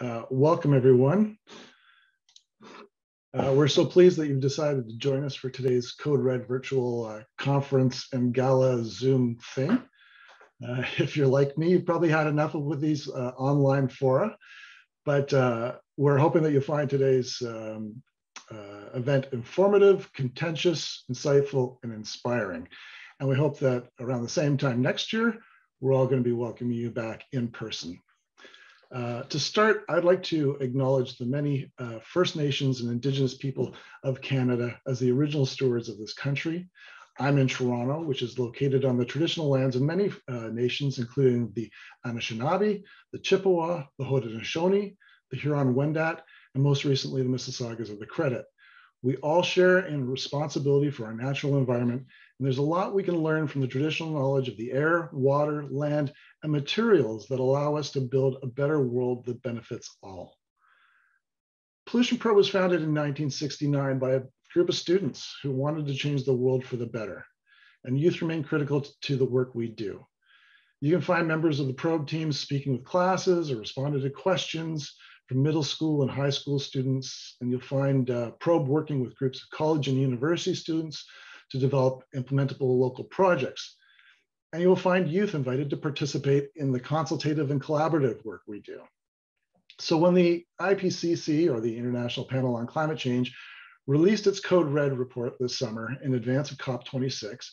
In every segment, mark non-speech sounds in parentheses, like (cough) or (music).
Uh, welcome, everyone. Uh, we're so pleased that you've decided to join us for today's Code Red virtual uh, conference and gala Zoom thing. Uh, (laughs) if you're like me, you've probably had enough of with these uh, online fora, but we're hoping that you find today's um, event informative, contentious, insightful, and inspiring. And we hope that around the same time next year, we're all going to be welcoming you back in person. Uh, to start, I'd like to acknowledge the many uh, First Nations and Indigenous people of Canada as the original stewards of this country. I'm in Toronto, which is located on the traditional lands of many uh, nations, including the Anishinaabe, the Chippewa, the Haudenosaunee, the Huron-Wendat, and most recently the Mississaugas of the Credit. We all share in responsibility for our natural environment, and there's a lot we can learn from the traditional knowledge of the air, water, land, and materials that allow us to build a better world that benefits all. Pollution Probe was founded in 1969 by a group of students who wanted to change the world for the better, and youth remain critical to the work we do. You can find members of the probe teams speaking with classes or responding to questions from middle school and high school students, and you'll find uh, Probe working with groups of college and university students to develop implementable local projects. And you will find youth invited to participate in the consultative and collaborative work we do. So when the IPCC, or the International Panel on Climate Change, released its Code Red report this summer in advance of COP26,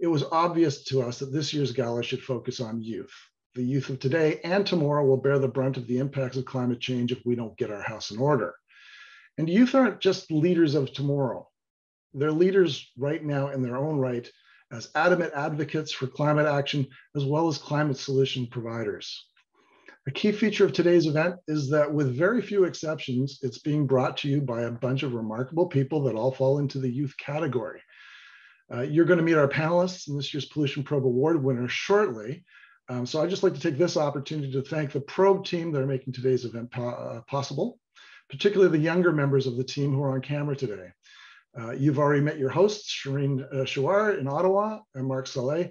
it was obvious to us that this year's gala should focus on youth the youth of today and tomorrow will bear the brunt of the impacts of climate change if we don't get our house in order. And youth aren't just leaders of tomorrow. They're leaders right now in their own right as adamant advocates for climate action, as well as climate solution providers. A key feature of today's event is that with very few exceptions, it's being brought to you by a bunch of remarkable people that all fall into the youth category. Uh, you're going to meet our panelists and this year's Pollution Probe Award winner shortly, um, so I'd just like to take this opportunity to thank the probe team that are making today's event po uh, possible, particularly the younger members of the team who are on camera today. Uh, you've already met your hosts, Shireen uh, Shawar in Ottawa and Mark Saleh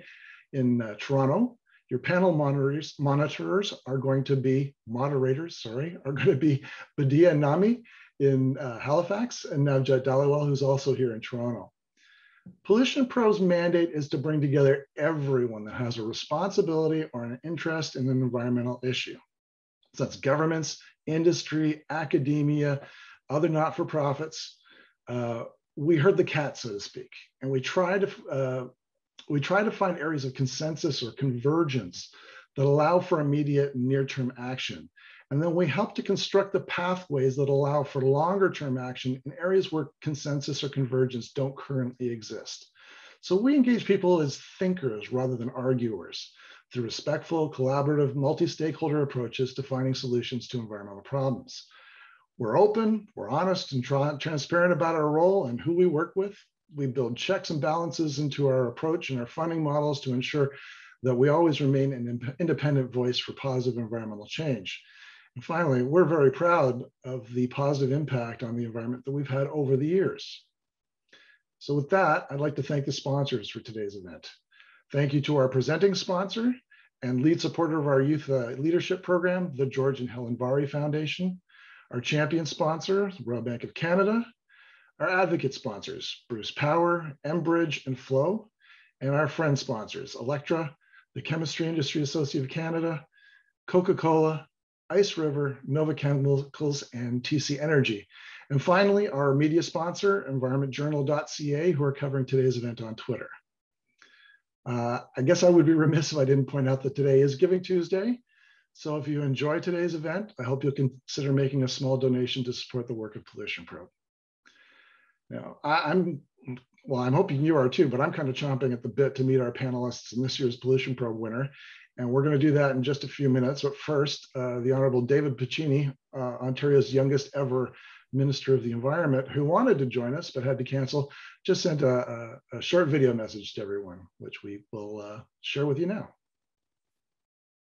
in uh, Toronto. Your panel monitors, monitors are going to be, moderators, sorry, (laughs) are going to be Badia Nami in uh, Halifax and Navjot Dhaliwal, who's also here in Toronto. Pollution Probe's mandate is to bring together everyone that has a responsibility or an interest in an environmental issue. So that's governments, industry, academia, other not-for-profits. Uh, we herd the cat, so to speak, and we try to uh, we try to find areas of consensus or convergence that allow for immediate near-term action and then we help to construct the pathways that allow for longer term action in areas where consensus or convergence don't currently exist. So we engage people as thinkers rather than arguers through respectful, collaborative, multi-stakeholder approaches to finding solutions to environmental problems. We're open, we're honest and tra transparent about our role and who we work with. We build checks and balances into our approach and our funding models to ensure that we always remain an independent voice for positive environmental change. And finally, we're very proud of the positive impact on the environment that we've had over the years. So with that, I'd like to thank the sponsors for today's event. Thank you to our presenting sponsor and lead supporter of our youth uh, leadership program, the George and Helen Vari Foundation, our champion sponsor, the Royal Bank of Canada, our advocate sponsors, Bruce Power, Enbridge, and Flow, and our friend sponsors, Electra, the Chemistry Industry Association of Canada, Coca-Cola, Ice River, Nova Chemicals, and TC Energy. And finally, our media sponsor, environmentjournal.ca, who are covering today's event on Twitter. Uh, I guess I would be remiss if I didn't point out that today is Giving Tuesday. So if you enjoy today's event, I hope you'll consider making a small donation to support the work of Pollution Probe. Now, I, I'm well, I'm hoping you are too, but I'm kind of chomping at the bit to meet our panelists in this year's Pollution Probe winner. And we're going to do that in just a few minutes. But first, uh, the Honorable David Piccini, uh, Ontario's youngest ever Minister of the Environment, who wanted to join us but had to cancel, just sent a, a, a short video message to everyone, which we will uh, share with you now.